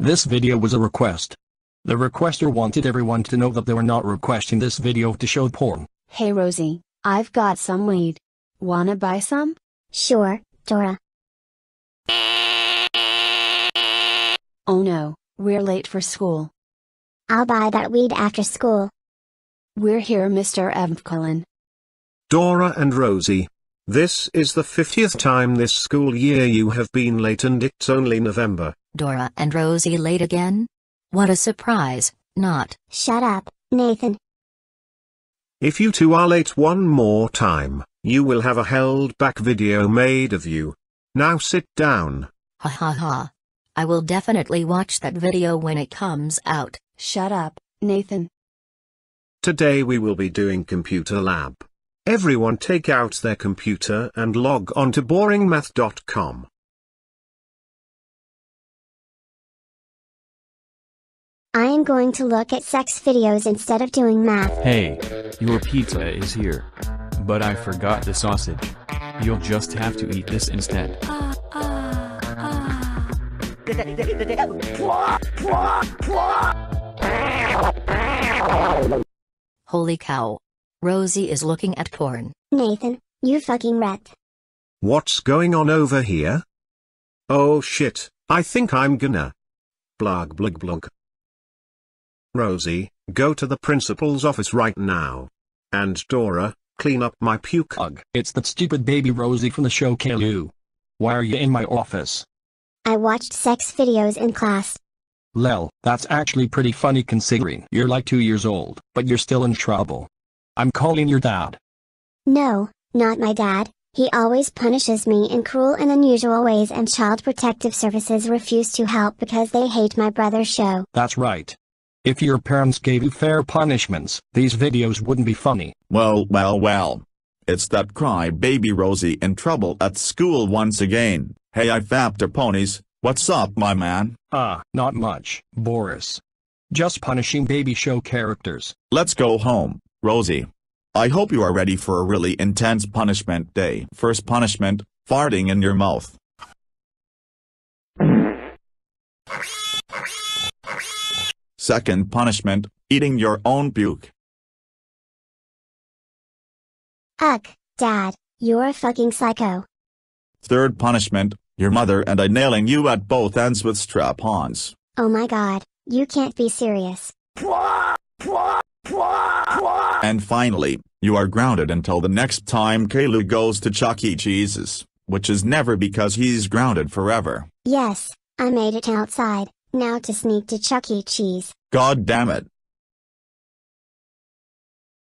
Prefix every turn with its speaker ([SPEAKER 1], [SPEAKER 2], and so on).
[SPEAKER 1] This video was a request. The requester wanted everyone to know that they were not requesting this video to show porn.
[SPEAKER 2] Hey Rosie, I've got some weed. Wanna buy some?
[SPEAKER 3] Sure, Dora.
[SPEAKER 2] Oh no, we're late for school.
[SPEAKER 3] I'll buy that weed after school.
[SPEAKER 2] We're here, Mr. Evkulin.
[SPEAKER 4] Dora and Rosie. This is the 50th time this school year you have been late and it's only November.
[SPEAKER 5] Dora and Rosie late again? What a surprise, not.
[SPEAKER 3] Shut up, Nathan.
[SPEAKER 4] If you two are late one more time, you will have a held back video made of you. Now sit down.
[SPEAKER 5] Ha ha ha. I will definitely watch that video when it comes out.
[SPEAKER 2] Shut up, Nathan.
[SPEAKER 4] Today we will be doing computer lab. Everyone take out their computer and log on to boringmath.com.
[SPEAKER 3] I am going to look at sex videos instead of doing math.
[SPEAKER 6] Hey, your pizza is here. But I forgot the sausage. You'll just have to eat this instead.
[SPEAKER 5] Holy cow. Rosie is looking at porn.
[SPEAKER 3] Nathan, you fucking rat.
[SPEAKER 4] What's going on over here? Oh shit, I think I'm gonna. Blag blag blag. Rosie, go to the principal's office right now. And Dora, clean up my puke.
[SPEAKER 1] Ugh, it's that stupid baby Rosie from the show Caillou. Why are you in my office?
[SPEAKER 3] I watched sex videos in class.
[SPEAKER 1] Lel, that's actually pretty funny considering you're like two years old, but you're still in trouble. I'm calling your dad.
[SPEAKER 3] No, not my dad. He always punishes me in cruel and unusual ways and Child Protective Services refuse to help because they hate my brother's show.
[SPEAKER 1] That's right. If your parents gave you fair punishments, these videos wouldn't be funny.
[SPEAKER 7] Well, well, well. It's that cry baby Rosie in trouble at school once again. Hey, I fapped ponies. What's up, my man?
[SPEAKER 1] Ah, not much, Boris. Just punishing baby show characters.
[SPEAKER 7] Let's go home, Rosie. I hope you are ready for a really intense punishment day. First punishment, farting in your mouth. Second punishment, eating your own puke.
[SPEAKER 3] Ugh, dad, you're a fucking psycho.
[SPEAKER 7] Third punishment, your mother and I nailing you at both ends with strap-ons.
[SPEAKER 3] Oh my god, you can't be serious.
[SPEAKER 7] And finally, you are grounded until the next time Caillou goes to Chuck E. Cheese's, which is never because he's grounded forever.
[SPEAKER 3] Yes, I made it outside, now to sneak to Chuck E. Cheese.
[SPEAKER 7] God damn it.